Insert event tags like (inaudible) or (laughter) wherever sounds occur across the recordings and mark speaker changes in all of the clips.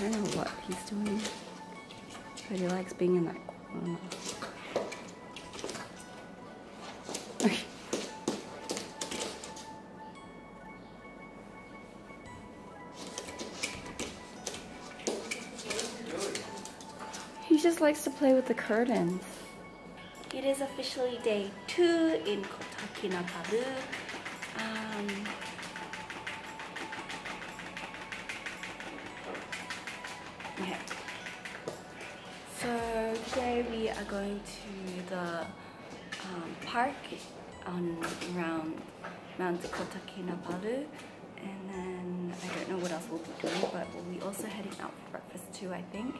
Speaker 1: don't know what he's doing, but he likes being in that corner. he just likes to play with the curtains. It is officially day two in Kota Kinabalu. We are going to the um, park on around Mount Kota Kinabalu and then I don't know what else we'll be doing but we'll be also heading out for breakfast too I think.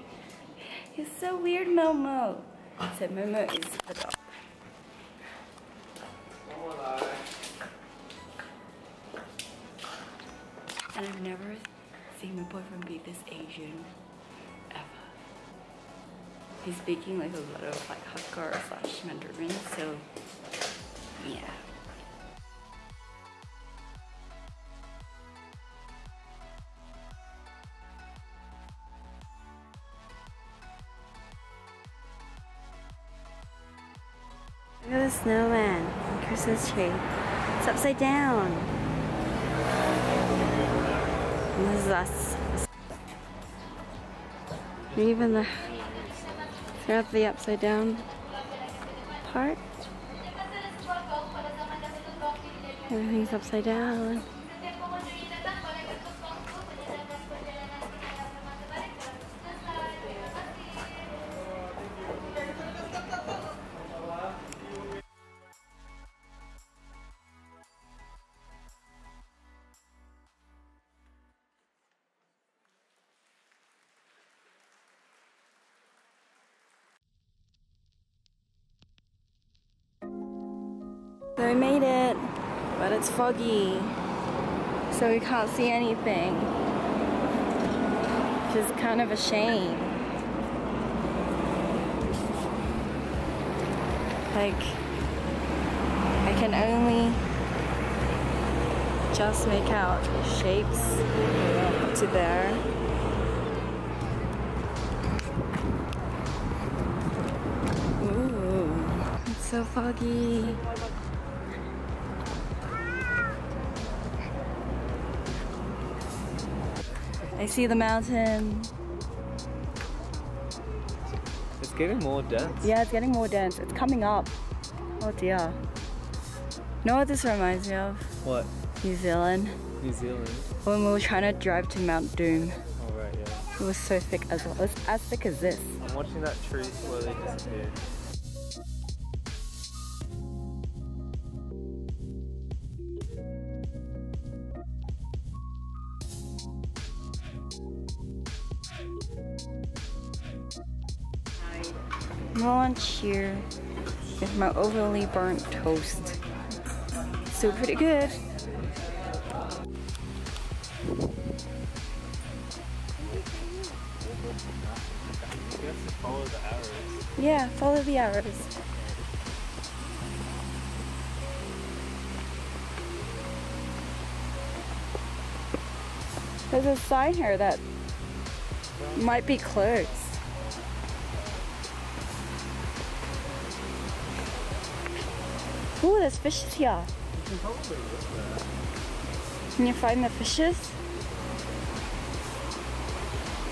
Speaker 1: He's so weird Momo. So Momo is the dog. And I've never seen my boyfriend be this Asian. He's speaking like a lot of like Hakka slash Mandarin, so yeah. Look at the snowman, Christmas tree. It's upside down. And this is us. Even the throughout the upside down part. Everything's upside down. So we made it, but it's foggy, so we can't see anything, which is kind of a shame. Like, I can only just make out shapes up to there. Ooh, it's so foggy. I see the mountain.
Speaker 2: It's getting more dense.
Speaker 1: Yeah, it's getting more dense. It's coming up. Oh dear. know what this reminds me of?
Speaker 2: What?
Speaker 1: New Zealand.
Speaker 2: New Zealand.
Speaker 1: When we were trying to drive to Mount Doom.
Speaker 2: Oh right, yeah.
Speaker 1: It was so thick as well. It's as thick as this.
Speaker 2: I'm watching that tree slowly disappear.
Speaker 1: My lunch here is my overly burnt toast. Still pretty good. Yeah, follow the arrows. There's a sign here that might be closed. Ooh, there's fishes here.
Speaker 2: You can probably look there.
Speaker 1: Can you find the fishes?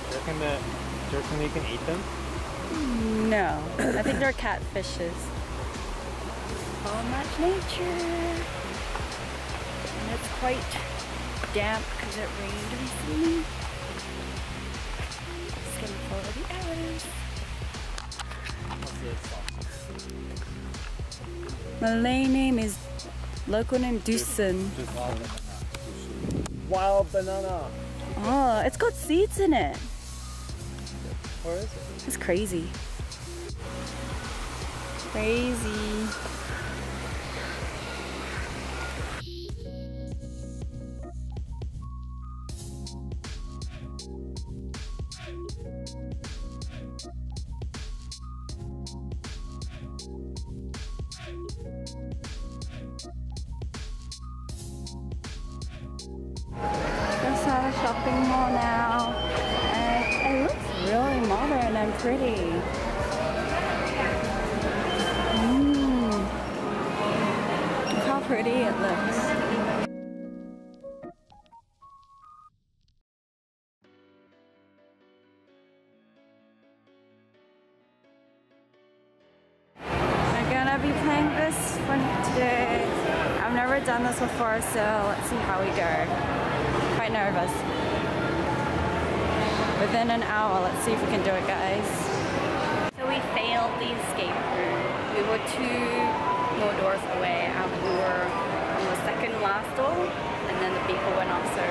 Speaker 2: Do you reckon that do you reckon you can eat them?
Speaker 1: No, I think they're catfishes. So much nature. And it's quite damp because it rained recently. Malay name is local name Dusun.
Speaker 2: Wild banana.
Speaker 1: Oh, it's got seeds in it.
Speaker 2: Where is it?
Speaker 1: It's crazy. Crazy. Masada shopping mall now. And it looks really modern and pretty. Mm. Look how pretty it looks. Gonna be playing this one today. I've never done this before, so let's see how we go. Quite nervous. Within an hour, let's see if we can do it, guys. So we failed the escape room. We were two more doors away, and we were on the second last door, and then the beeper went off, so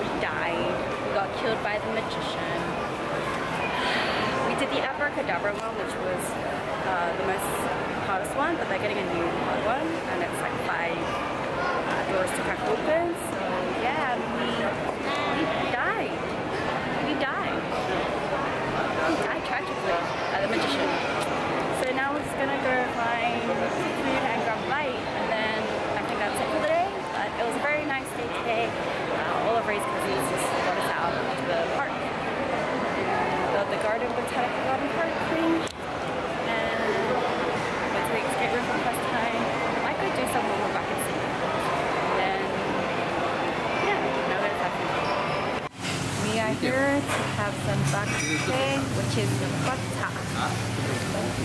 Speaker 1: we died. We got killed by the magician. We did the abracadabra one, which was one, but they're getting a new hard one, and it's like five uh, doors to crack open. So yeah, we, we died. We died. We died tragically. Uh, the magician. So now we're just gonna go find food and grab a bite, and then I think that's it for the day. But it was a very nice day today. Uh, all of Ray's cousins just brought us out to the park the, the garden, botanical garden park thing. And went to the escape room for the first time. I could do some when we're back at sea. And yeah, now there's that food. We are here to have some bak bakte, which is bata.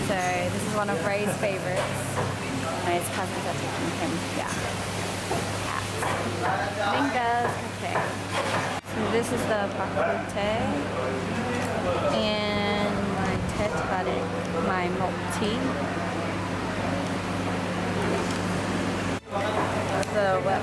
Speaker 1: So this is one of Ray's favorites. And his cousins are taking him, yeah. Fingers, okay. So this is the bak kut teh and my teh tarik, my milk tea. The wet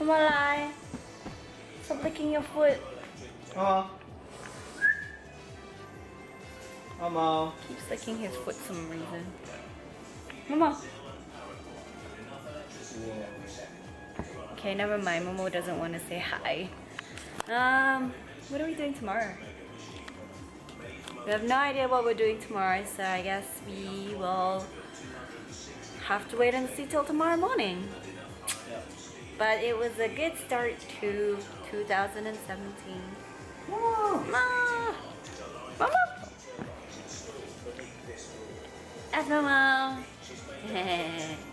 Speaker 1: I'm. Stop licking your foot.
Speaker 3: Oh. Momo.
Speaker 1: Keeps licking his foot some reason. Momo. Okay, never mind. Momo doesn't want to say hi. Um, what are we doing tomorrow? We have no idea what we're doing tomorrow, so I guess we will have to wait and see till tomorrow morning. But it was a good start to 2017. Mama, Mama! (laughs)